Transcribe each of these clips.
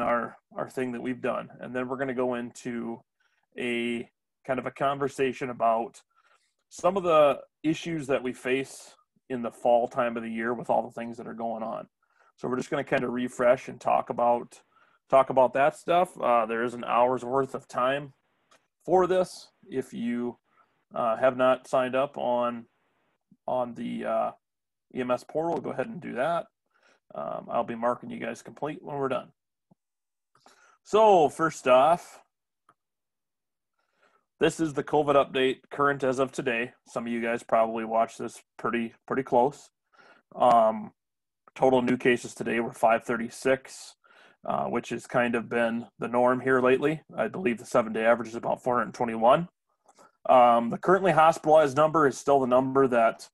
our our thing that we've done, and then we're going to go into a kind of a conversation about some of the issues that we face in the fall time of the year with all the things that are going on. So we're just going to kind of refresh and talk about talk about that stuff. Uh, there is an hour's worth of time for this. If you uh, have not signed up on on the uh, EMS portal, go ahead and do that. Um, I'll be marking you guys complete when we're done. So first off, this is the COVID update current as of today. Some of you guys probably watched this pretty pretty close. Um, total new cases today were 536, uh, which has kind of been the norm here lately. I believe the seven day average is about 421. Um, the currently hospitalized number is still the number that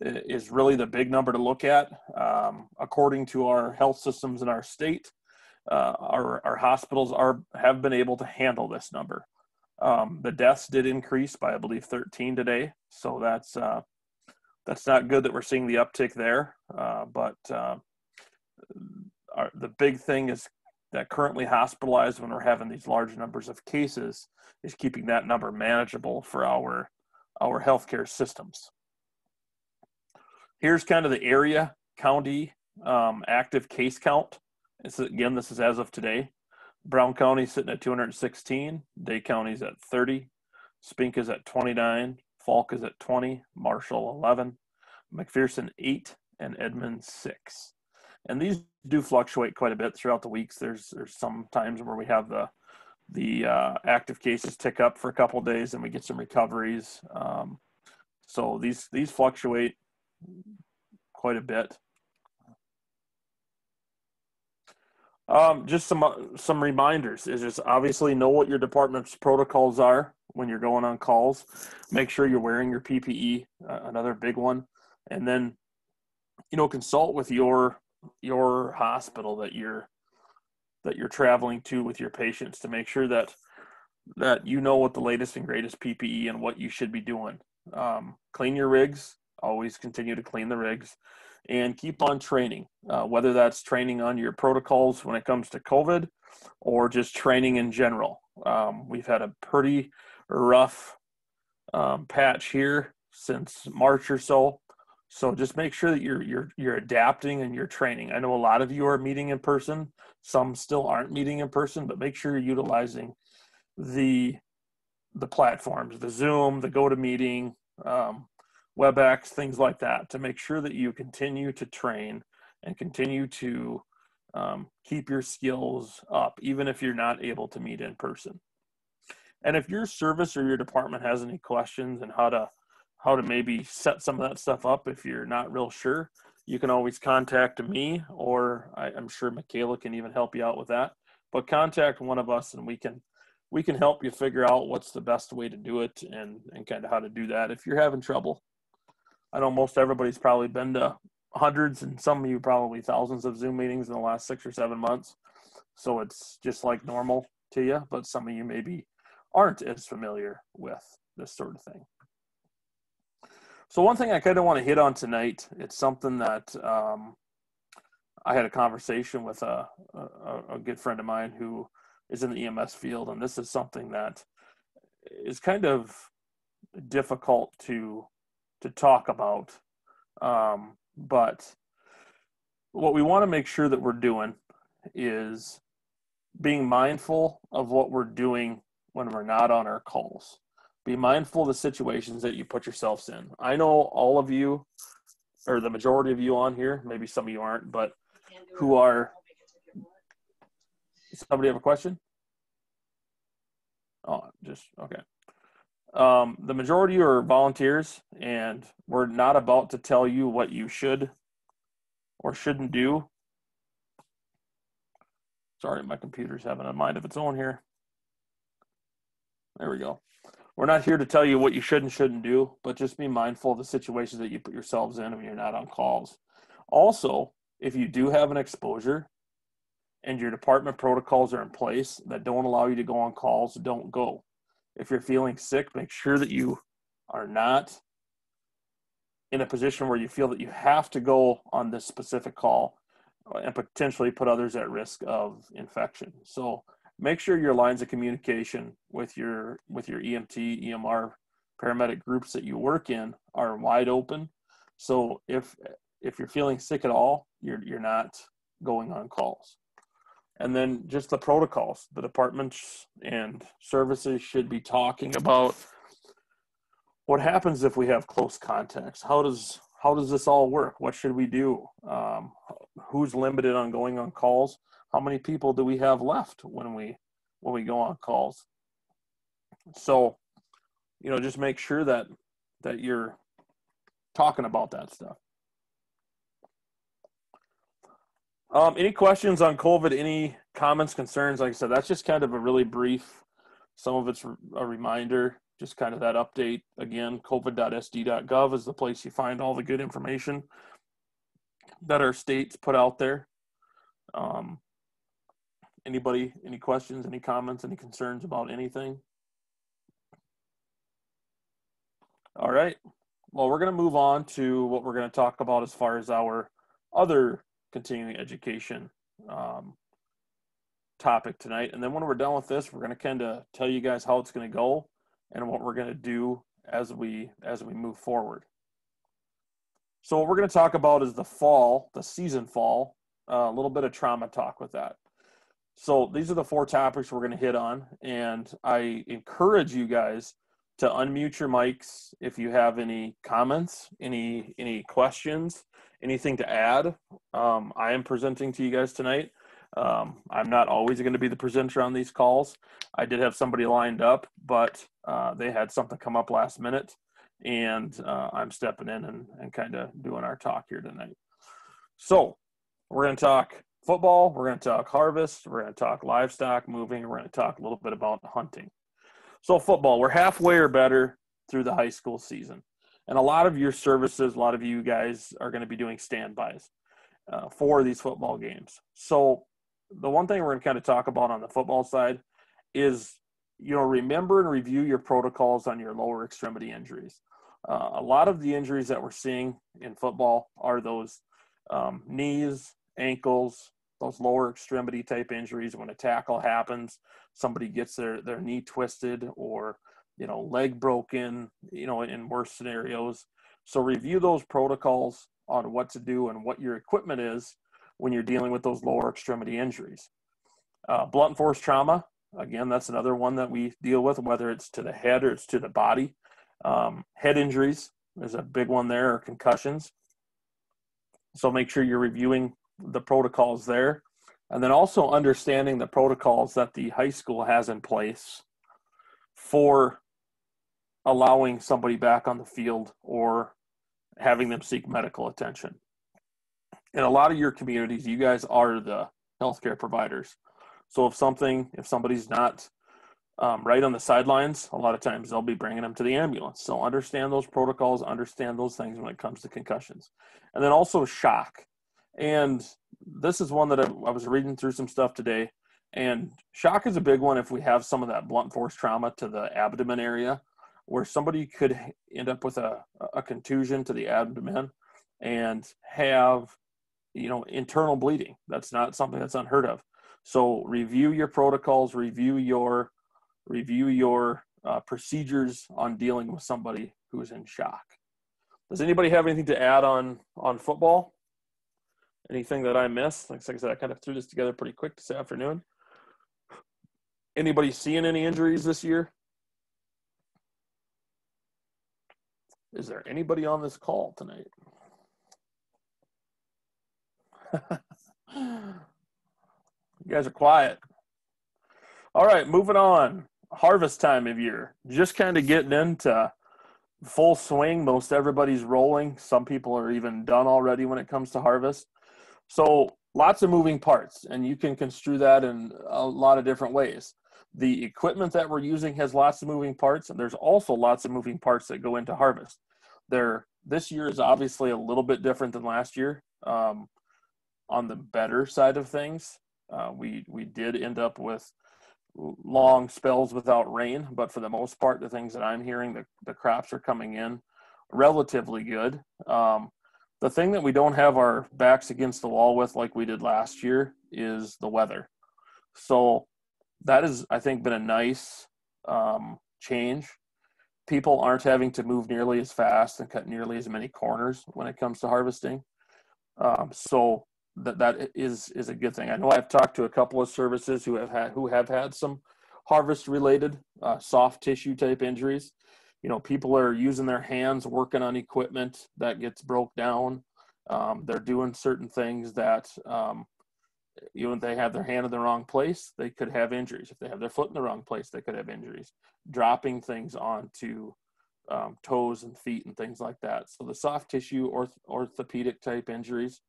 is really the big number to look at. Um, according to our health systems in our state, uh, our, our hospitals are have been able to handle this number. Um, the deaths did increase by, I believe, 13 today, so that's uh, that's not good that we're seeing the uptick there. Uh, but uh, our, the big thing is that currently hospitalized when we're having these large numbers of cases is keeping that number manageable for our our healthcare systems. Here's kind of the area county um, active case count. Again, this is as of today. Brown County sitting at 216. Day County's at 30. Spink is at 29. Faulk is at 20. Marshall 11. McPherson 8. And Edmond 6. And these do fluctuate quite a bit throughout the weeks. There's there's some times where we have the the uh, active cases tick up for a couple days and we get some recoveries. Um, so these these fluctuate quite a bit. Um, just some some reminders is just obviously know what your department's protocols are when you're going on calls. Make sure you're wearing your PPE, uh, another big one, and then you know consult with your your hospital that you're that you're traveling to with your patients to make sure that that you know what the latest and greatest PPE and what you should be doing. Um, clean your rigs. Always continue to clean the rigs and keep on training, uh, whether that's training on your protocols when it comes to COVID or just training in general. Um, we've had a pretty rough um, patch here since March or so. So just make sure that you're you're you're adapting and you're training. I know a lot of you are meeting in person. Some still aren't meeting in person, but make sure you're utilizing the the platforms, the Zoom, the GoToMeeting, um, WebEx, things like that, to make sure that you continue to train and continue to um, keep your skills up, even if you're not able to meet in person. And if your service or your department has any questions and how to how to maybe set some of that stuff up, if you're not real sure, you can always contact me, or I, I'm sure Michaela can even help you out with that. But contact one of us, and we can we can help you figure out what's the best way to do it and and kind of how to do that if you're having trouble. I know most everybody's probably been to hundreds and some of you probably thousands of Zoom meetings in the last six or seven months. So it's just like normal to you, but some of you maybe aren't as familiar with this sort of thing. So one thing I kind of want to hit on tonight, it's something that um, I had a conversation with a, a, a good friend of mine who is in the EMS field, and this is something that is kind of difficult to to talk about. Um, but what we want to make sure that we're doing is being mindful of what we're doing when we're not on our calls. Be mindful of the situations that you put yourselves in. I know all of you, or the majority of you on here, maybe some of you aren't, but who are. Somebody have a question? Oh, just okay. Um, the majority are volunteers, and we're not about to tell you what you should or shouldn't do. Sorry, my computer's having a mind of its own here. There we go. We're not here to tell you what you should and shouldn't do, but just be mindful of the situations that you put yourselves in when you're not on calls. Also, if you do have an exposure and your department protocols are in place that don't allow you to go on calls, don't go if you're feeling sick, make sure that you are not in a position where you feel that you have to go on this specific call and potentially put others at risk of infection. So make sure your lines of communication with your with your EMT, EMR, paramedic groups that you work in are wide open. So if if you're feeling sick at all, you're you're not going on calls. And then just the protocols. The departments and services should be talking about what happens if we have close contacts. How does how does this all work? What should we do? Um, who's limited on going on calls? How many people do we have left when we when we go on calls? So, you know, just make sure that that you're talking about that stuff. Um, any questions on COVID? Any comments, concerns? Like I said, that's just kind of a really brief. Some of it's a reminder, just kind of that update. Again, covid.sd.gov is the place you find all the good information that our states put out there. Um, anybody, any questions, any comments, any concerns about anything? All right. Well, we're going to move on to what we're going to talk about as far as our other continuing education um, topic tonight. And then when we're done with this, we're going to kind of tell you guys how it's going to go and what we're going to do as we as we move forward. So what we're going to talk about is the fall, the season fall, uh, a little bit of trauma talk with that. So these are the four topics we're going to hit on, and I encourage you guys to unmute your mics if you have any comments, any any questions, anything to add. Um, I am presenting to you guys tonight. Um, I'm not always going to be the presenter on these calls. I did have somebody lined up, but uh, they had something come up last minute, and uh, I'm stepping in and, and kind of doing our talk here tonight. So we're going to talk football, we're going to talk harvest, we're going to talk livestock moving, we're going to talk a little bit about hunting. So football, we're halfway or better through the high school season. And a lot of your services, a lot of you guys are going to be doing standbys uh, for these football games. So the one thing we're going to kind of talk about on the football side is, you know, remember and review your protocols on your lower extremity injuries. Uh, a lot of the injuries that we're seeing in football are those um, knees, ankles, those lower extremity type injuries when a tackle happens, somebody gets their, their knee twisted or you know, leg broken, you know, in worse scenarios. So review those protocols on what to do and what your equipment is when you're dealing with those lower extremity injuries. Uh, blunt force trauma, again, that's another one that we deal with, whether it's to the head or it's to the body. Um, head injuries, there's a big one there, or concussions. So make sure you're reviewing the protocols there. And then also understanding the protocols that the high school has in place for allowing somebody back on the field or having them seek medical attention. In a lot of your communities, you guys are the healthcare providers. So if something, if somebody's not um, right on the sidelines, a lot of times they'll be bringing them to the ambulance. So understand those protocols, understand those things when it comes to concussions. And then also shock. And this is one that I, I was reading through some stuff today. And shock is a big one if we have some of that blunt force trauma to the abdomen area where somebody could end up with a, a contusion to the abdomen and have you know internal bleeding. That's not something that's unheard of. So review your protocols review your review your uh, procedures on dealing with somebody who's in shock. Does anybody have anything to add on on football anything that i missed like i said i kind of threw this together pretty quick this afternoon anybody seeing any injuries this year Is there anybody on this call tonight? you guys are quiet. All right, moving on. Harvest time of year. Just kind of getting into full swing. Most everybody's rolling. Some people are even done already when it comes to harvest. So lots of moving parts, and you can construe that in a lot of different ways. The equipment that we're using has lots of moving parts, and there's also lots of moving parts that go into harvest. There, this year is obviously a little bit different than last year. Um, on the better side of things, uh, we we did end up with long spells without rain, but for the most part, the things that I'm hearing, the the crops are coming in relatively good. Um, The thing that we don't have our backs against the wall with, like we did last year, is the weather. So that has, I think, been a nice um, change. People aren't having to move nearly as fast and cut nearly as many corners when it comes to harvesting. Um, so that that is is a good thing. I know I've talked to a couple of services who have had who have had some harvest related uh, soft tissue type injuries. You know, people are using their hands working on equipment that gets broke down. Um, they're doing certain things that um, you know, if they have their hand in the wrong place, they could have injuries. If they have their foot in the wrong place, they could have injuries. Dropping things onto um, toes and feet and things like that. So the soft tissue orth- orthopedic type injuries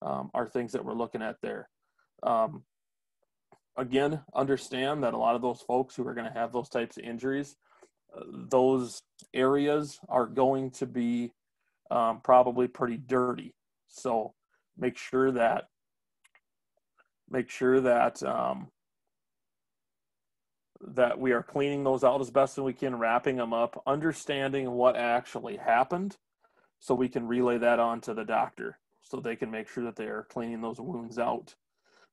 um, are things that we're looking at there. Um, again, understand that a lot of those folks who are going to have those types of injuries, those areas are going to be um, probably pretty dirty. So make sure that make sure that um, that we are cleaning those out as best as we can, wrapping them up, understanding what actually happened, so we can relay that on to the doctor, so they can make sure that they are cleaning those wounds out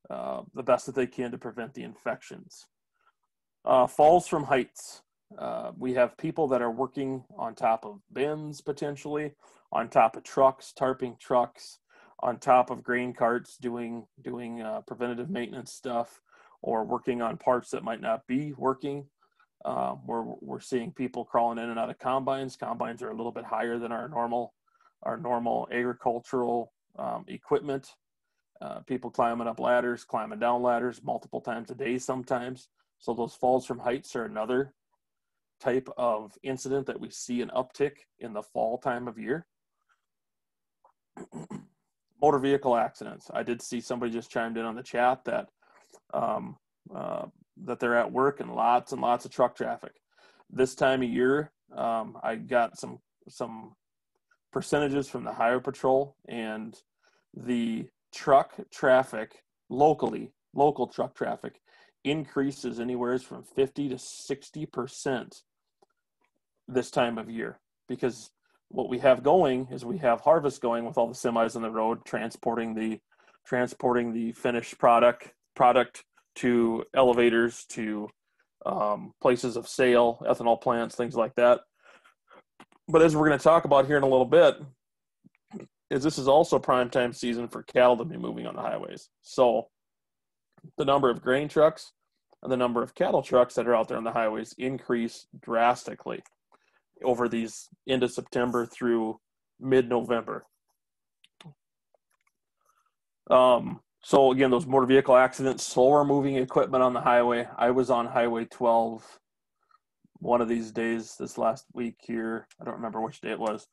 uh, the best that they can to prevent the infections. Uh, falls from heights. Uh, we have people that are working on top of bins potentially, on top of trucks, tarping trucks, on top of grain carts doing doing uh, preventative maintenance stuff or working on parts that might not be working. Uh, we're we're seeing people crawling in and out of combines. Combines are a little bit higher than our normal our normal agricultural um, equipment. Uh, people climbing up ladders, climbing down ladders multiple times a day sometimes. So those falls from heights are another type of incident that we see an uptick in the fall time of year. motor vehicle accidents. I did see somebody just chimed in on the chat that um, uh, that they're at work and lots and lots of truck traffic. This time of year, um, I got some some percentages from the highway patrol and the truck traffic locally, local truck traffic increases anywhere from 50 to 60 percent this time of year because what we have going is we have harvest going with all the semis on the road transporting the transporting the finished product product to elevators to um, places of sale ethanol plants things like that. But as we're going to talk about here in a little bit is this is also prime time season for cattle to be moving on the highways. So the number of grain trucks and the number of cattle trucks that are out there on the highways increase drastically over these end of September through mid November. Um, so again, those motor vehicle accidents, slower moving equipment on the highway. I was on Highway 12 one of these days this last week here. I don't remember which day it was,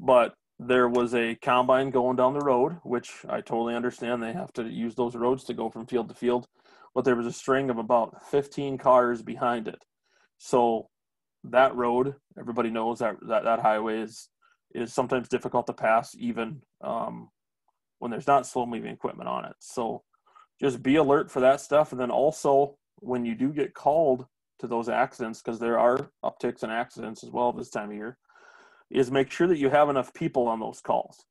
but there was a combine going down the road, which I totally understand. They have to use those roads to go from field to field, but there was a string of about 15 cars behind it. So that road, everybody knows that that, that highway is is sometimes difficult to pass, even um, when there's not slow moving equipment on it. So just be alert for that stuff, and then also when you do get called to those accidents, because there are upticks in accidents as well this time of year, is make sure that you have enough people on those calls.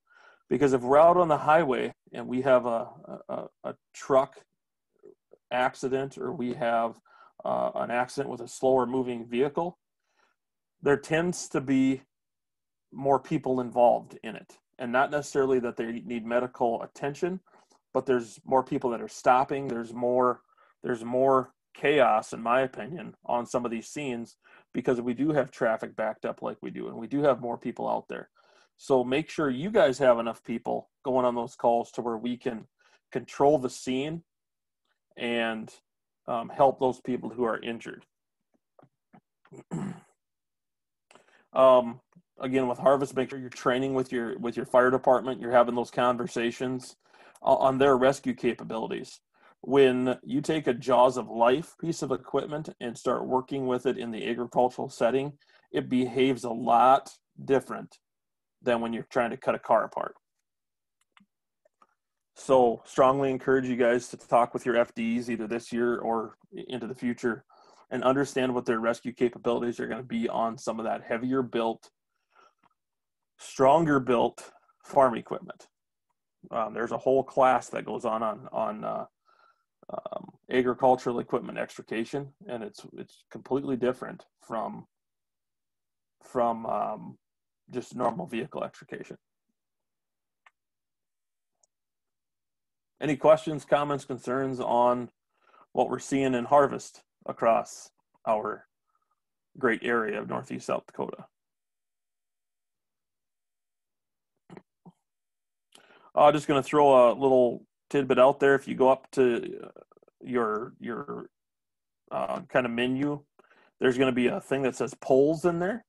Because if we're out on the highway and we have a, a, a truck accident or we have uh, an accident with a slower moving vehicle, there tends to be more people involved in it. And not necessarily that they need medical attention but there's more people that are stopping. There's more there's more chaos in my opinion on some of these scenes because we do have traffic backed up like we do and we do have more people out there. So make sure you guys have enough people going on those calls to where we can control the scene and um, help those people who are injured Um, again, with harvest, make sure you're training with your with your fire department. You're having those conversations on their rescue capabilities. When you take a jaws of life piece of equipment and start working with it in the agricultural setting, it behaves a lot different than when you're trying to cut a car apart. So, strongly encourage you guys to talk with your FDs either this year or into the future and understand what their rescue capabilities are going to be on some of that heavier built, stronger built farm equipment. Um, there's a whole class that goes on on on uh, um, agricultural equipment extrication, and it's it's completely different from from um, just normal vehicle extrication. Any questions, comments, concerns on what we're seeing in harvest across our great area of Northeast South Dakota? I'm uh, just going to throw a little tidbit out there. If you go up to your your uh, kind of menu, there's going to be a thing that says polls in there.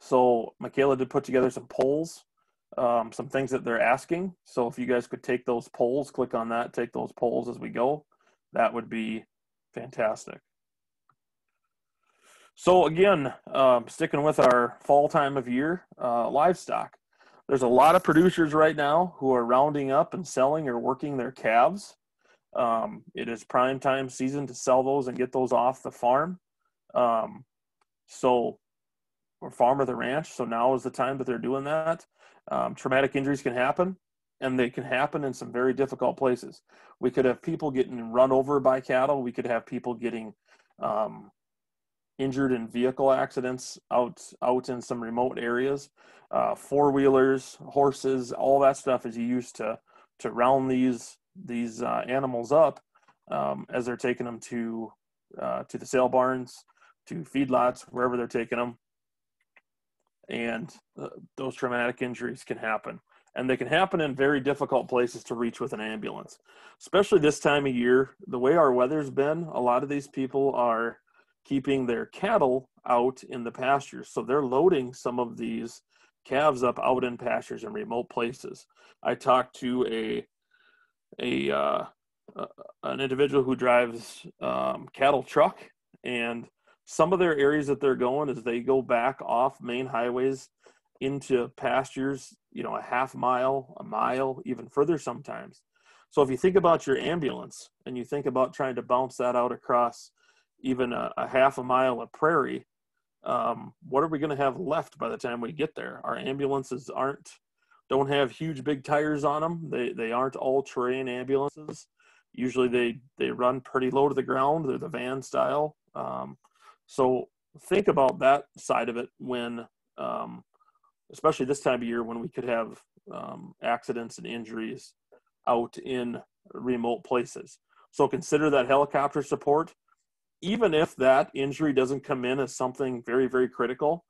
So Michaela did put together some polls, um, some things that they're asking. So if you guys could take those polls, click on that, take those polls as we go, that would be fantastic. So again, um, sticking with our fall time of year, uh, livestock. There's a lot of producers right now who are rounding up and selling or working their calves. Um, it is prime time season to sell those and get those off the farm. Um, so, or farm or the ranch. So now is the time that they're doing that. Um, traumatic injuries can happen, and they can happen in some very difficult places. We could have people getting run over by cattle. We could have people getting um, injured in vehicle accidents out out in some remote areas. Uh, four wheelers, horses, all that stuff is used to to round these these uh, animals up um, as they're taking them to uh, to the sale barns, to feedlots, wherever they're taking them, and uh, those traumatic injuries can happen. And they can happen in very difficult places to reach with an ambulance, especially this time of year. The way our weather's been, a lot of these people are keeping their cattle out in the pastures. So they're loading some of these calves up out in pastures in remote places. I talked to a a uh, an individual who drives um, cattle truck, and some of their areas that they're going is they go back off main highways into pastures, you know, a half mile, a mile, even further sometimes. So if you think about your ambulance and you think about trying to bounce that out across even a, a half a mile of prairie, um, what are we going to have left by the time we get there? Our ambulances aren't don't have huge big tires on them. They they aren't all terrain ambulances. Usually they they run pretty low to the ground. They're the van style. Um, so think about that side of it when, um, especially this time of year when we could have um, accidents and injuries out in remote places. So consider that helicopter support even if that injury doesn't come in as something very, very critical,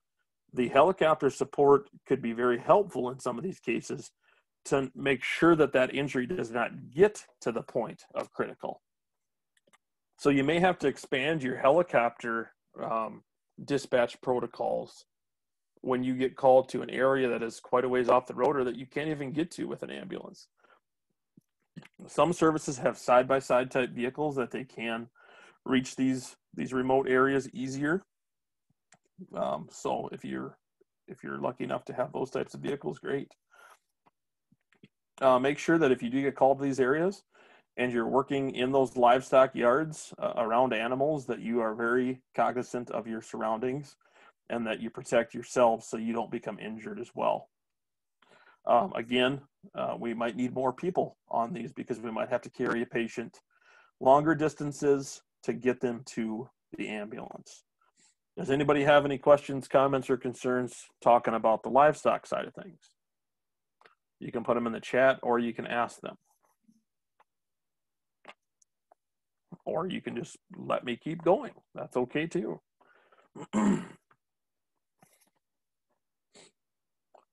the helicopter support could be very helpful in some of these cases to make sure that that injury does not get to the point of critical. So you may have to expand your helicopter um, dispatch protocols when you get called to an area that is quite a ways off the road or that you can't even get to with an ambulance. Some services have side by side type vehicles that they can reach these these remote areas easier. Um, so if you're if you're lucky enough to have those types of vehicles, great. Uh, make sure that if you do get called to these areas and you're working in those livestock yards uh, around animals, that you are very cognizant of your surroundings and that you protect yourself so you don't become injured as well. Um, again, uh, we might need more people on these because we might have to carry a patient longer distances to get them to the ambulance. Does anybody have any questions, comments, or concerns talking about the livestock side of things? You can put them in the chat or you can ask them. Or you can just let me keep going. That's okay too. so,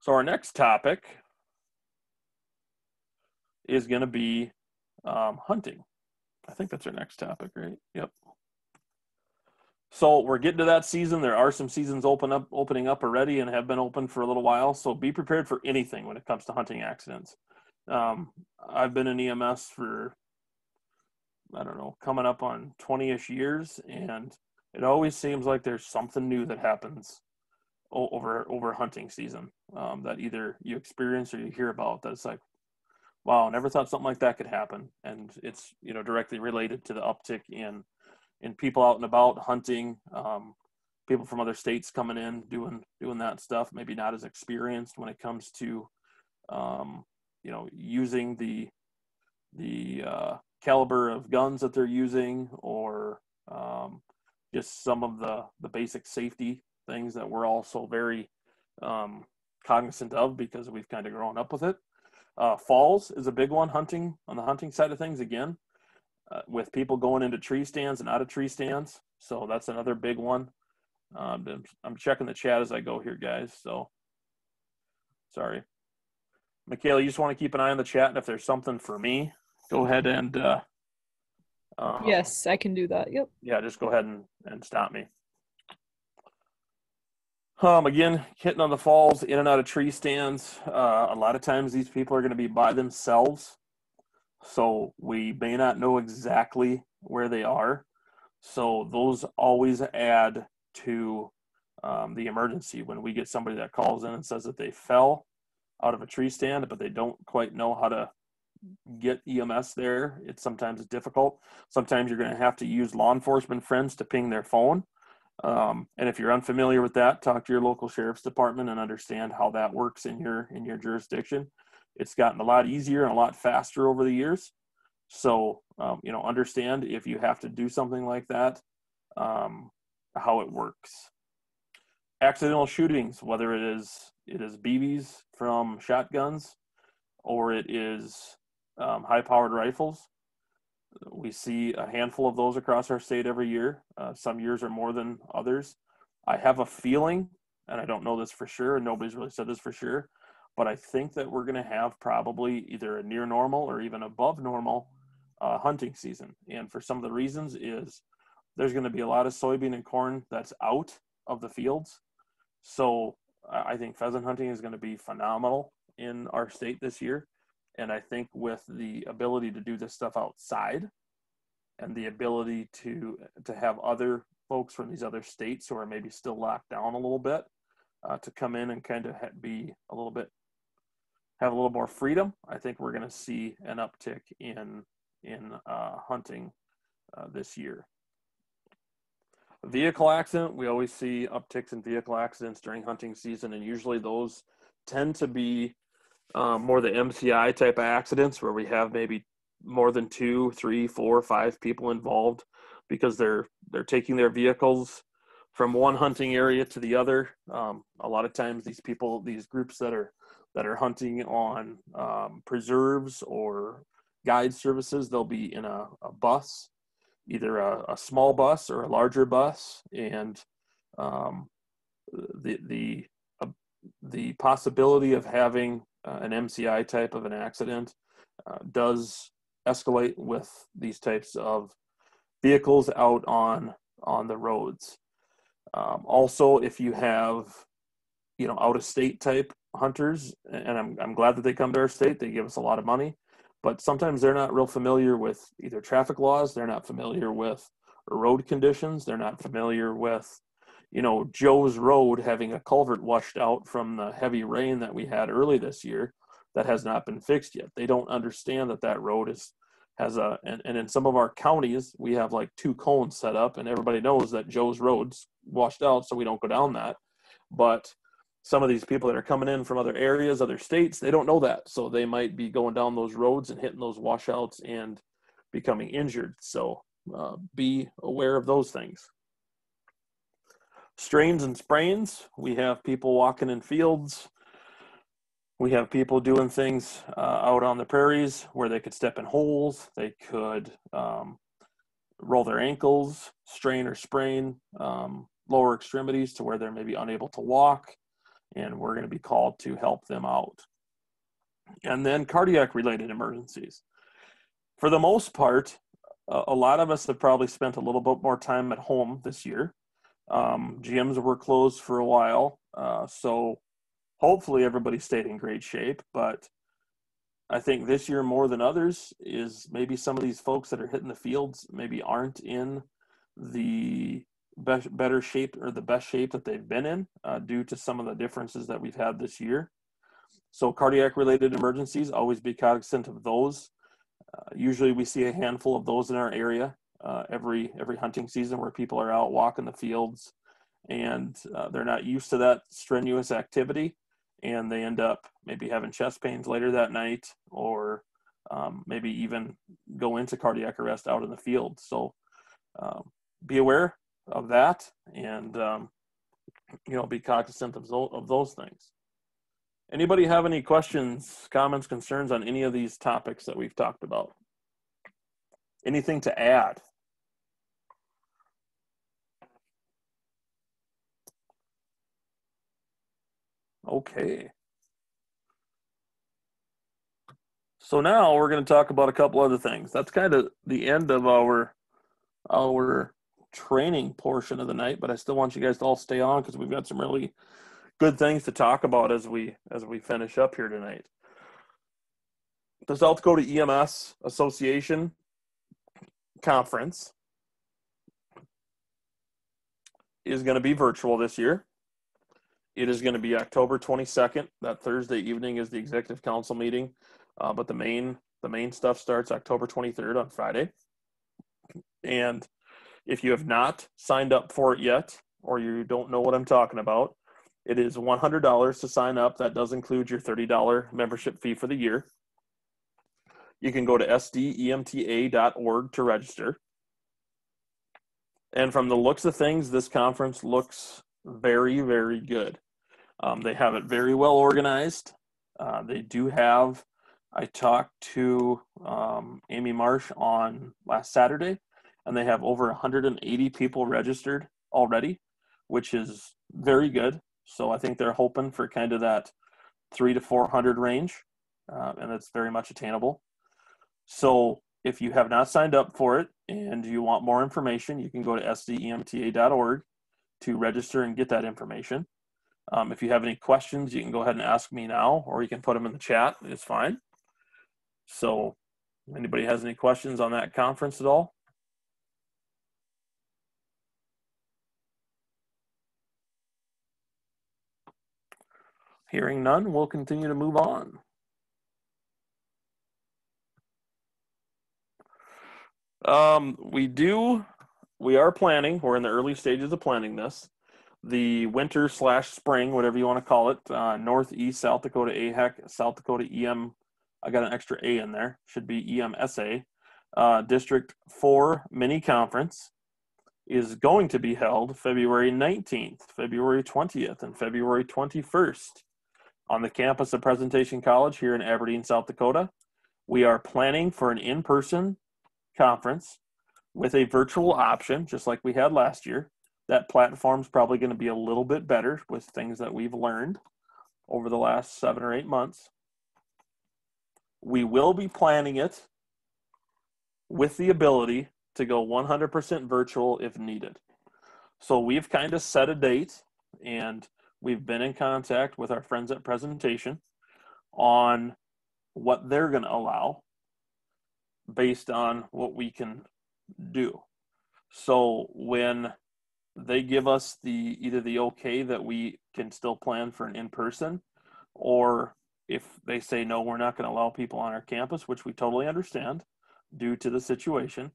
our next topic is going to be um, hunting. I think that's our next topic, right? Yep. So we're getting to that season. There are some seasons open up, opening up already, and have been open for a little while. So be prepared for anything when it comes to hunting accidents. Um, I've been in EMS for I don't know, coming up on twenty-ish years, and it always seems like there's something new that happens over over hunting season um, that either you experience or you hear about. That's like, wow, never thought something like that could happen. And it's, you know, directly related to the uptick in, in people out and about hunting, um, people from other states coming in, doing, doing that stuff, maybe not as experienced when it comes to um, you know, using the the uh, caliber of guns that they're using, or um, just some of the the basic safety things that we're also very um, cognizant of because we've kind of grown up with it. Uh, falls is a big one. Hunting on the hunting side of things again, uh, with people going into tree stands and out of tree stands. So that's another big one. Um, I'm checking the chat as I go here, guys. So sorry. Michaela, you just want to keep an eye on the chat, and if there's something for me, go ahead and. Uh, um, yes, I can do that. Yep. Yeah, just go ahead and, and stop me. Um, again, hitting on the falls, in and out of tree stands. Uh, a lot of times these people are going to be by themselves. So we may not know exactly where they are. So those always add to um, the emergency when we get somebody that calls in and says that they fell out of a tree stand, but they don't quite know how to get EMS there. It's sometimes difficult. Sometimes you're going to have to use law enforcement friends to ping their phone. Um, and if you're unfamiliar with that, talk to your local sheriff's department and understand how that works in your in your jurisdiction. It's gotten a lot easier and a lot faster over the years. So um, you know, understand if you have to do something like that, um, how it works. Accidental shootings, whether it is it is BBs from shotguns or it is um, high-powered rifles, we see a handful of those across our state every year. Uh, some years are more than others. I have a feeling, and I don't know this for sure, and nobody's really said this for sure, but I think that we're going to have probably either a near normal or even above normal uh, hunting season. And for some of the reasons is there's going to be a lot of soybean and corn that's out of the fields. So I think pheasant hunting is going to be phenomenal in our state this year. And I think with the ability to do this stuff outside and the ability to to have other folks from these other states who are maybe still locked down a little bit uh, to come in and kind of be a little bit have a little more freedom, I think we're going to see an uptick in in uh, hunting uh, this year. Vehicle accident, we always see upticks in vehicle accidents during hunting season, and usually those tend to be um, more the MCI type of accidents where we have maybe more than two, three, four, five people involved because they're they're taking their vehicles from one hunting area to the other. Um, a lot of times, these people, these groups that are that are hunting on um, preserves or guide services, they'll be in a, a bus, either a, a, small bus or a larger bus, and um, the the uh, the possibility of having uh, an MCI type of an accident uh, does escalate with these types of vehicles out on on the roads. Um, also, if you have you know out of state type hunters, and I'm I'm glad that they come to our state, they give us a lot of money, but sometimes they're not real familiar with either traffic laws, they're not familiar with road conditions, they're not familiar with you know, Joe's Road having a culvert washed out from the heavy rain that we had early this year that has not been fixed yet. They don't understand that that road is has a and, and in some of our counties we have like two cones set up and everybody knows that Joe's Road's washed out so we don't go down that. But some of these people that are coming in from other areas, other states, they don't know that. So they might be going down those roads and hitting those washouts and becoming injured. So uh, be aware of those things strains and sprains. We have people walking in fields. We have people doing things uh, out on the prairies where they could step in holes. They could um, roll their ankles, strain or sprain um, lower extremities to where they're maybe unable to walk. And we're going to be called to help them out. And then cardiac related emergencies. For the most part, a lot of us have probably spent a little bit more time at home this year um, gyms were closed for a while, uh, so hopefully everybody stayed in great shape. But I think this year more than others is maybe some of these folks that are hitting the fields maybe aren't in the best, better shape or the best shape that they've been in uh, due to some of the differences that we've had this year. So cardiac related emergencies, always be cognizant of those. Uh, usually we see a handful of those in our area uh, every every hunting season where people are out walking the fields and uh, they're not used to that strenuous activity and they end up maybe having chest pains later that night or um, maybe even go into cardiac arrest out in the field. So um, be aware of that and um, you know be cognizant of of those things. Anybody have any questions, comments, concerns on any of these topics that we've talked about? Anything to add? Okay. So now we're going to talk about a couple other things. That's kind of the end of our our training portion of the night, but I still want you guys to all stay on because we've got some really good things to talk about as we as we finish up here tonight. The South Dakota EMS Association conference is going to be virtual this year. It is going to be October 22nd. That Thursday evening is the executive council meeting, uh, but the main the main stuff starts October 23rd on Friday. And if you have not signed up for it yet, or you don't know what I'm talking about, it is $100 to sign up. That does include your $30 membership fee for the year. You can go to sdemta.org to register. And from the looks of things, this conference looks very, very good. Um, they have it very well organized. Uh, they do have, I talked to um, Amy Marsh on last Saturday, and they have over 180 people registered already, which is very good. So I think they're hoping for kind of that three to 400 range, uh, and it's very much attainable. So if you have not signed up for it and you want more information, you can go to sdemta.org to register and get that information. Um, if you have any questions, you can go ahead and ask me now, or you can put them in the chat. It's fine. So, anybody has any questions on that conference at all? Hearing none, we'll continue to move on. Um, we do, we are planning, we're in the early stages of planning this the winter slash spring, whatever you want to call it, uh, Northeast South Dakota AHEC, South Dakota EM. I got an extra A in there. Should be EMSA. Uh, District 4 mini conference is going to be held February 19th, February 20th, and February 21st on the campus of Presentation College here in Aberdeen, South Dakota. We are planning for an in person conference with a virtual option, just like we had last year that platform's probably going to be a little bit better with things that we've learned over the last seven or eight months. We will be planning it with the ability to go 100% virtual if needed. So we've kind of set a date and we've been in contact with our friends at Presentation on what they're going to allow based on what we can do. So when they give us the either the okay that we can still plan for an in person, or if they say no, we're not going to allow people on our campus, which we totally understand due to the situation.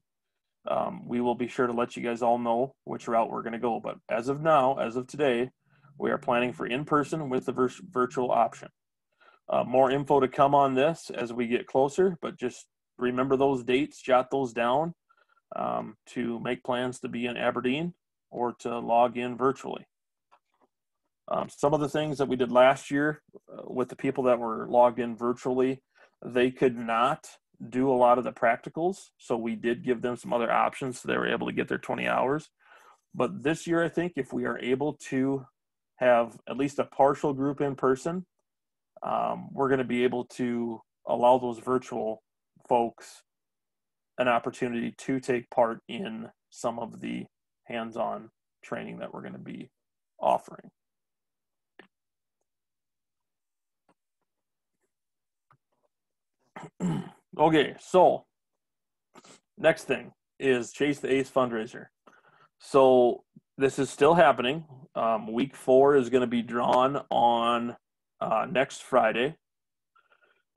Um, we will be sure to let you guys all know which route we're going to go. But as of now, as of today, we are planning for in person with the vir- virtual option. Uh, more info to come on this as we get closer, but just remember those dates, jot those down um, to make plans to be in Aberdeen or to log in virtually. Um, some of the things that we did last year uh, with the people that were logged in virtually, they could not do a lot of the practicals. So we did give them some other options so they were able to get their 20 hours. But this year, I think if we are able to have at least a partial group in person, um, we're going to be able to allow those virtual folks an opportunity to take part in some of the hands-on training that we're going to be offering. okay, so next thing is Chase the Ace fundraiser. So this is still happening. Um, week four is going to be drawn on uh, next Friday.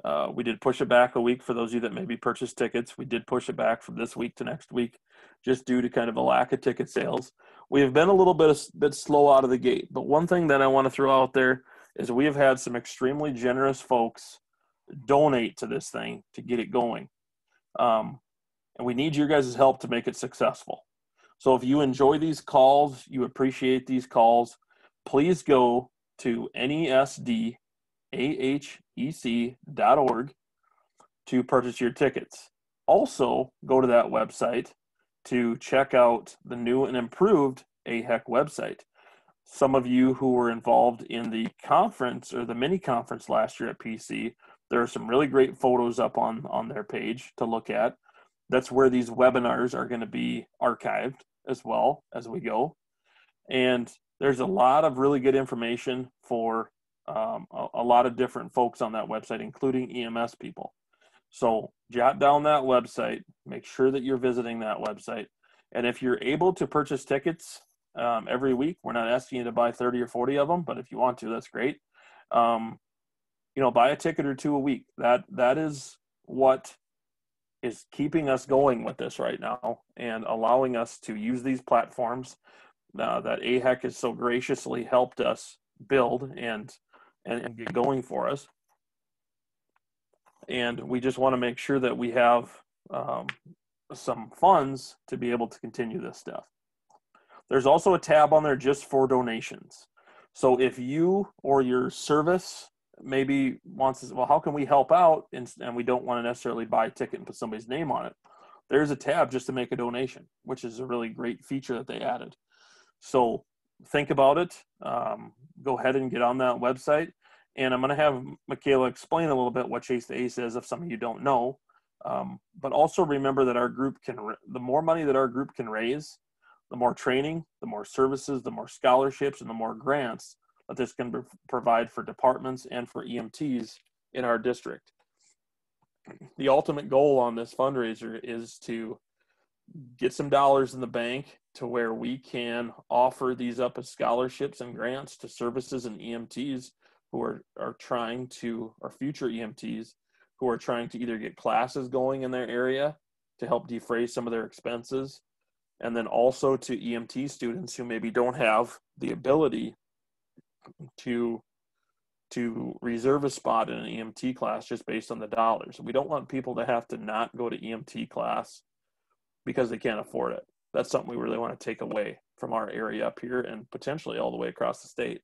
Uh, we did push it back a week for those of you that maybe purchased tickets. We did push it back from this week to next week just due to kind of a lack of ticket sales. We have been a little bit, a bit slow out of the gate, but one thing that I want to throw out there is we have had some extremely generous folks donate to this thing to get it going. Um, and we need your guys' help to make it successful. So if you enjoy these calls, you appreciate these calls, please go to nesdahec.org to purchase your tickets. Also, go to that website to check out the new and improved AHEC website. Some of you who were involved in the conference or the mini conference last year at PC, there are some really great photos up on, on their page to look at. That's where these webinars are going to be archived as well as we go. And there's a lot of really good information for um, a, a lot of different folks on that website, including EMS people. So jot down that website, make sure that you're visiting that website. And if you're able to purchase tickets um, every week, we're not asking you to buy 30 or 40 of them, but if you want to, that's great. Um, you know, buy a ticket or two a week. That that is what is keeping us going with this right now and allowing us to use these platforms uh, that AHEC has so graciously helped us build and, and, and get going for us. And we just want to make sure that we have um, some funds to be able to continue this stuff. There's also a tab on there just for donations. So if you or your service maybe wants to, well, how can we help out? And, and we don't want to necessarily buy a ticket and put somebody's name on it. There's a tab just to make a donation, which is a really great feature that they added. So think about it. Um, go ahead and get on that website. And I'm going to have Michaela explain a little bit what Chase the Ace is if some of you don't know. Um, but also remember that our group can, the more money that our group can raise, the more training, the more services, the more scholarships, and the more grants that this can provide for departments and for EMTs in our district. The ultimate goal on this fundraiser is to get some dollars in the bank to where we can offer these up as scholarships and grants to services and EMTs who are, are trying to, or future EMTs who are trying to either get classes going in their area to help defray some of their expenses, and then also to EMT students who maybe don't have the ability to to reserve a spot in an EMT class just based on the dollars. We don't want people to have to not go to EMT class because they can't afford it. That's something we really want to take away from our area up here and potentially all the way across the state.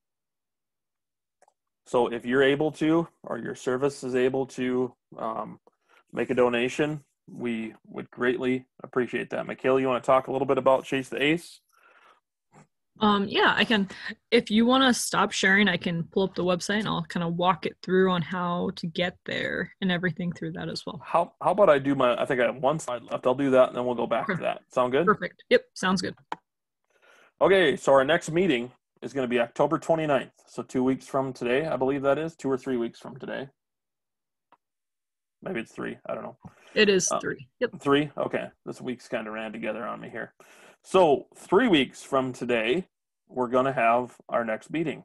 So if you're able to, or your service is able to um, make a donation, we would greatly appreciate that. Michaela, you want to talk a little bit about Chase the Ace? Um, yeah, I can. If you want to stop sharing, I can pull up the website and I'll kind of walk it through on how to get there and everything through that as well. How How about I do my? I think I have one slide left. I'll do that and then we'll go back to that. Sound good? Perfect. Yep, sounds good. Okay, so our next meeting is going to be October 29th. So two weeks from today, I believe that is two or three weeks from today. Maybe it's three. I don't know. It is uh, three. Yep. Three. Okay, this week's kind of ran together on me here. So, three weeks from today, we're going to have our next meeting.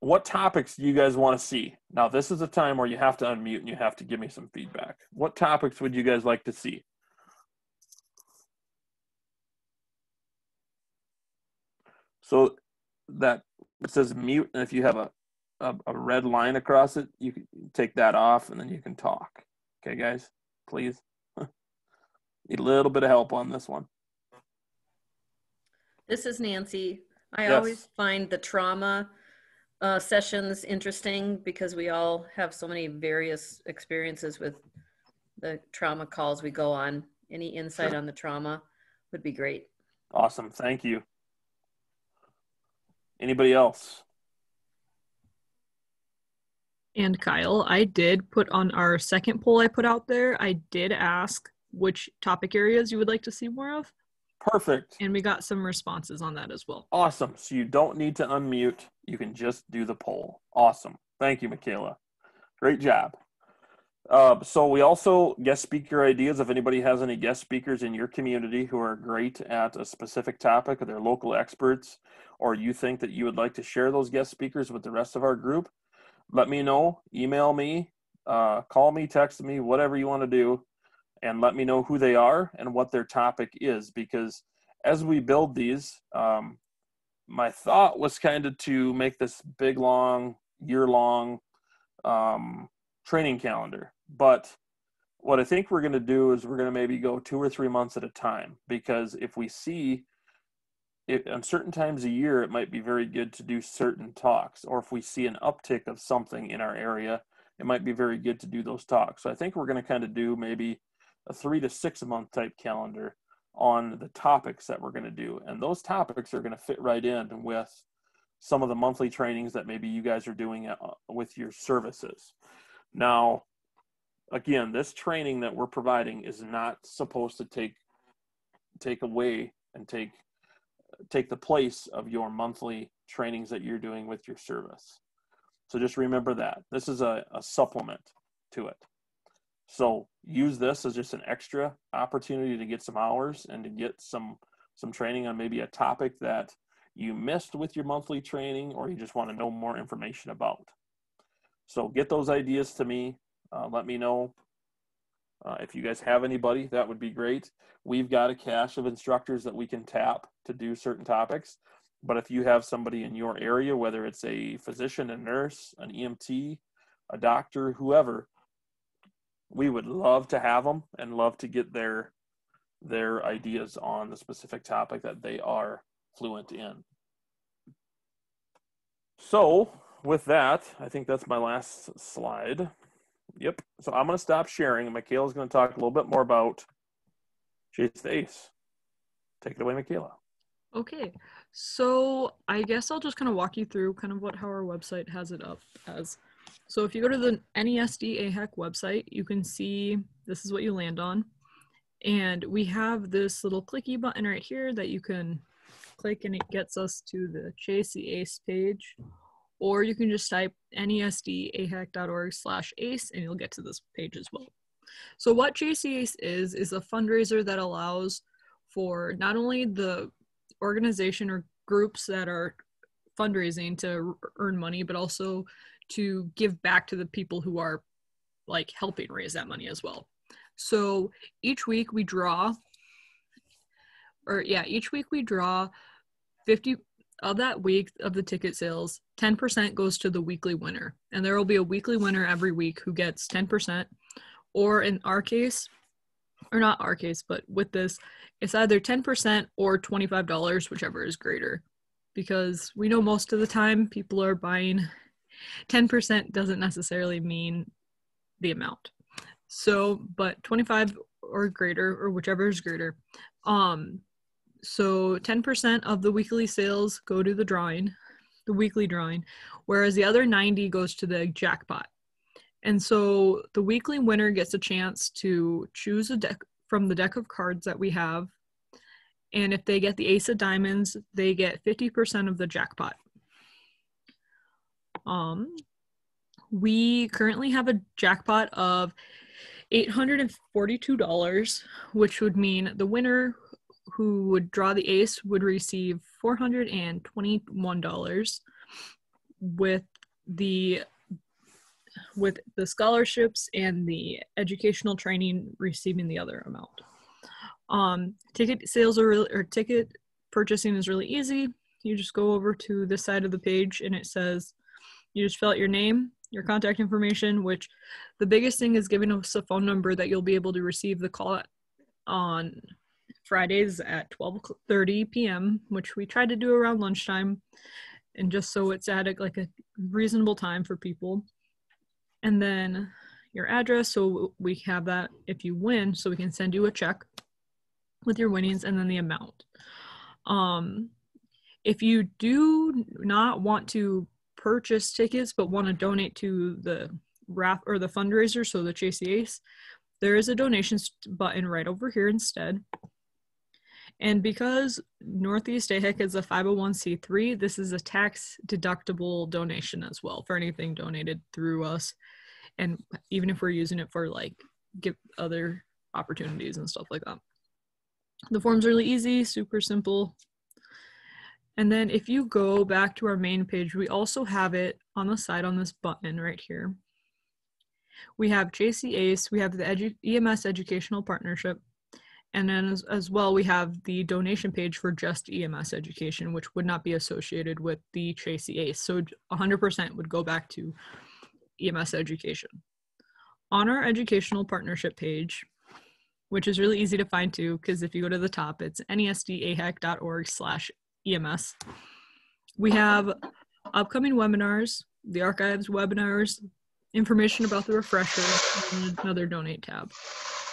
What topics do you guys want to see? Now, this is a time where you have to unmute and you have to give me some feedback. What topics would you guys like to see? So that it says mute, and if you have a, a, a red line across it, you can take that off and then you can talk. Okay, guys, please. Need a little bit of help on this one. This is Nancy. I yes. always find the trauma uh, sessions interesting because we all have so many various experiences with the trauma calls we go on. Any insight sure. on the trauma would be great. Awesome. Thank you. Anybody else? And Kyle, I did put on our second poll I put out there, I did ask which topic areas you would like to see more of. Perfect. And we got some responses on that as well. Awesome. So you don't need to unmute. You can just do the poll. Awesome. Thank you, Michaela. Great job. Uh, so we also guest speaker ideas. If anybody has any guest speakers in your community who are great at a specific topic or they're local experts, or you think that you would like to share those guest speakers with the rest of our group, let me know. Email me, uh, call me, text me, whatever you want to do and let me know who they are and what their topic is because as we build these um, my thought was kind of to make this big, long, year long um, training calendar. But what I think we're going to do is we're going to maybe go two or three months at a time because if we see it, on certain times a year, it might be very good to do certain talks, or if we see an uptick of something in our area, it might be very good to do those talks. So I think we're going to kind of do maybe a three to six month type calendar on the topics that we're going to do. And those topics are going to fit right in with some of the monthly trainings that maybe you guys are doing uh, with your services. Now, again, this training that we're providing is not supposed to take take away and take take the place of your monthly trainings that you're doing with your service. So just remember that. This is a, a supplement to it. So use this as just an extra opportunity to get some hours and to get some some training on maybe a topic that you missed with your monthly training or you just want to know more information about. So get those ideas to me. Uh, let me know. Uh, if you guys have anybody, that would be great. We've got a cache of instructors that we can tap to do certain topics. But if you have somebody in your area, whether it's a physician, a nurse, an EMT, a doctor, whoever, we would love to have them and love to get their their ideas on the specific topic that they are fluent in. So, with that, I think that's my last slide. Yep. So I'm going to stop sharing, and Michaela's going to talk a little bit more about Chase the Ace. Take it away, Michaela. Okay. So I guess I'll just kind of walk you through kind of what how our website has it up as. So if you go to the NESD AHEC website, you can see this is what you land on. And we have this little clicky button right here that you can click and it gets us to the Chase the Ace page or you can just type nesdahec.org slash ace and you'll get to this page as well. So what Chase the Ace is, is a fundraiser that allows for not only the organization or groups that are fundraising to earn money, but also to give back to the people who are like helping raise that money as well. So each week we draw, or yeah, each week we draw 50 of that week of the ticket sales, 10% goes to the weekly winner. And there will be a weekly winner every week who gets 10%. Or in our case, or not our case, but with this, it's either 10% or $25, whichever is greater. Because we know most of the time people are buying 10% doesn't necessarily mean the amount. So, but 25 or greater, or whichever is greater, um, so 10% of the weekly sales go to the drawing, the weekly drawing, whereas the other 90 goes to the jackpot. And so the weekly winner gets a chance to choose a deck from the deck of cards that we have. And if they get the ace of diamonds, they get 50% of the jackpot. Um, we currently have a jackpot of $842, which would mean the winner who would draw the ace would receive $421 with the with the scholarships and the educational training receiving the other amount. Um, ticket sales are really, or ticket purchasing is really easy. You just go over to this side of the page and it says you just fill out your name, your contact information, which the biggest thing is giving us a phone number that you'll be able to receive the call on Fridays at 12:30 p.m., which we try to do around lunchtime, and just so it's at a, like a reasonable time for people. And then your address, so we have that if you win, so we can send you a check with your winnings and then the amount. Um, if you do not want to purchase tickets but want to donate to the wrap or the fundraiser, so the Chase the Ace, there is a donations button right over here instead. And because Northeast AHEC is a 501c3, this is a tax deductible donation as well for anything donated through us. And even if we're using it for like give other opportunities and stuff like that. The form's really easy, super simple. And then if you go back to our main page, we also have it on the side on this button right here. We have the Ace, we have the edu- EMS Educational Partnership, And then as, as well, we have the donation page for just EMS education, which would not be associated with the Chase the Ace. So 100% would go back to EMS education. On our educational partnership page, which is really easy to find too, because if you go to the top, it's nesdahec.org slash EMS. We have upcoming webinars, the archives webinars, information about the refresher, and another donate tab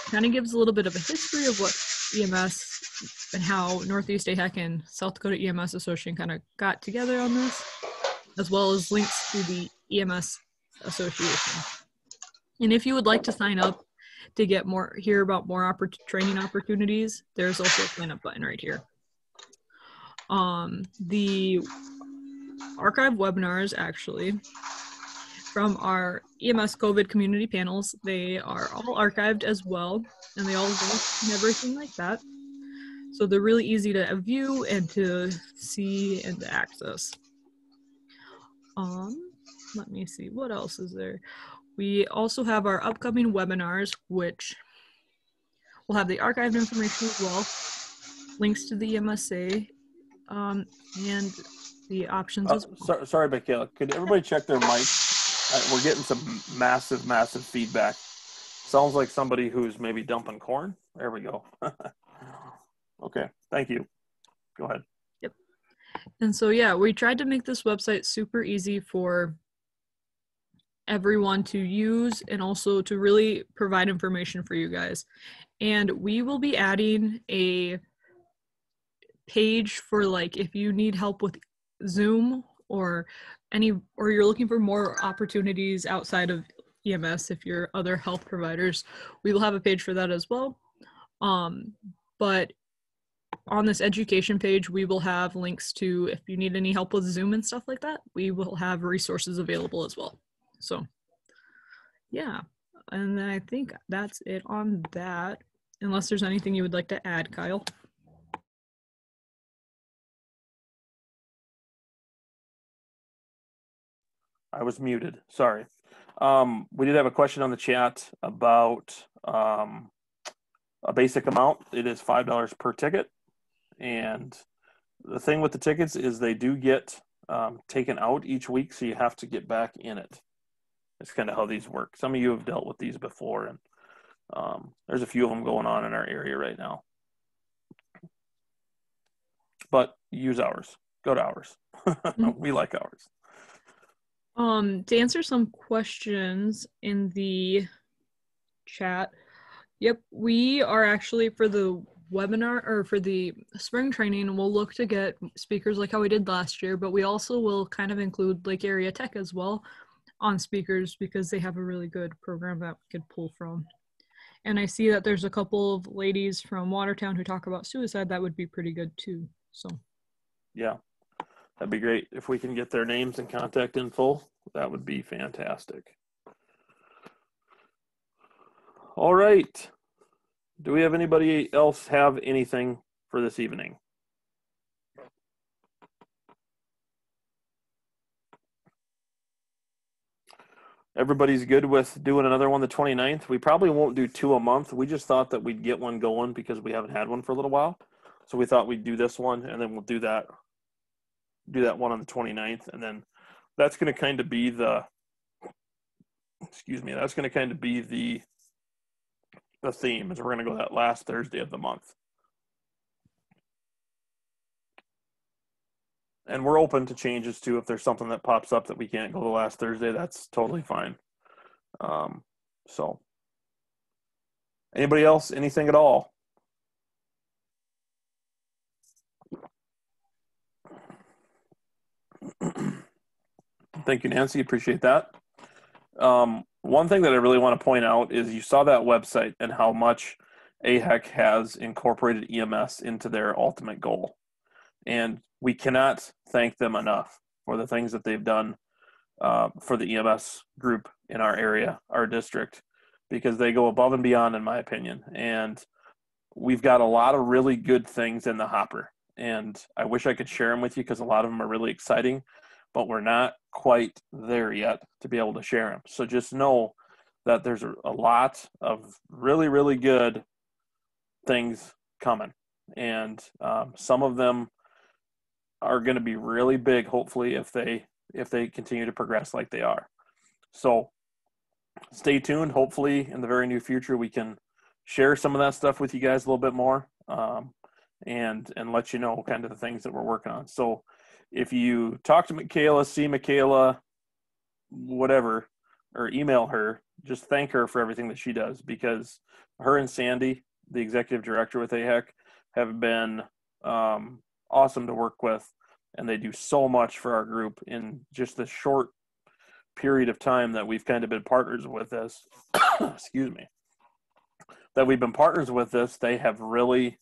kind of gives a little bit of a history of what EMS and how Northeast AHEC and South Dakota EMS Association kind of got together on this, as well as links to the EMS Association. And if you would like to sign up to get more, hear about more oppor- training opportunities, there's also a sign up button right here. Um, the archive webinars actually from our EMS COVID community panels. They are all archived as well, and they all link and everything like that. So they're really easy to view and to see and to access. Um, let me see, what else is there? We also have our upcoming webinars, which will have the archived information as well, links to the EMSA, um, and the options uh, as well. so, sorry, Michaela. Could everybody check their mics? we're getting some massive, massive feedback. Sounds like somebody who's maybe dumping corn. There we go. okay, thank you. Go ahead. Yep. And so, yeah, we tried to make this website super easy for everyone to use and also to really provide information for you guys. And we will be adding a page for like if you need help with Zoom or any or you're looking for more opportunities outside of EMS if you're other health providers, we will have a page for that as well. Um, but on this education page, we will have links to if you need any help with Zoom and stuff like that, we will have resources available as well. So, yeah, and then I think that's it on that. Unless there's anything you would like to add, Kyle. I was muted. Sorry. Um, we did have a question on the chat about um, a basic amount. It is five dollars per ticket, and the thing with the tickets is they do get um, taken out each week, so you have to get back in it. It's kind of how these work. Some of you have dealt with these before, and um, there's a few of them going on in our area right now. But use ours. Go to ours. Mm-hmm. we like ours. Um, to answer some questions in the chat, yep, we are actually for the webinar or for the spring training, we'll look to get speakers like how we did last year, but we also will kind of include Lake Area Tech as well on speakers because they have a really good program that we could pull from. And I see that there's a couple of ladies from Watertown who talk about suicide. That would be pretty good too. So, yeah, That'd be great. If we can get their names and contact info, that would be fantastic. All right. Do we have anybody else have anything for this evening? Everybody's good with doing another one the 29th. We probably won't do two a month. We just thought that we'd get one going because we haven't had one for a little while. So we thought we'd do this one and then we'll do that do that one on the 29th and then that's going to kind of be the excuse me that's going to kind of be the the theme is we're going to go that last thursday of the month. And we're open to changes too if there's something that pops up that we can't go the last thursday that's totally fine. Um, so. Anybody else? Anything at all Thank you, Nancy. Appreciate that. Um, one thing that I really want to point out is you saw that website and how much AHEC has incorporated EMS into their ultimate goal. And we cannot thank them enough for the things that they've done uh, for the EMS group in our area, our district, because they go above and beyond, in my opinion. And we've got a lot of really good things in the hopper. And I wish I could share them with you because a lot of them are really exciting but we're not quite there yet to be able to share them. So just know that there's a lot of really, really good things coming, and um, some of them are going to be really big. Hopefully, if they if they continue to progress like they are. So stay tuned. Hopefully, in the very near future, we can share some of that stuff with you guys a little bit more, um, and and let you know kind of the things that we're working on. So if you talk to Michaela, see Michaela, whatever, or email her, just thank her for everything that she does because her and Sandy, the executive director with AHEC, have been um, awesome to work with, and they do so much for our group in just the short period of time that we've kind of been partners with this. excuse me. That we've been partners with this, they have really,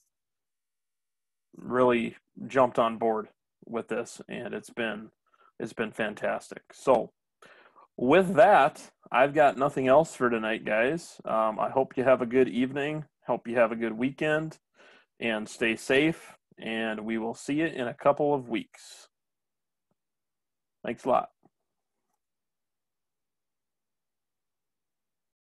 really jumped on board with this, and it's been it's been fantastic. So, with that, I've got nothing else for tonight, guys. Um, I hope you have a good evening. Hope you have a good weekend, and stay safe. And we will see you in a couple of weeks. Thanks a lot.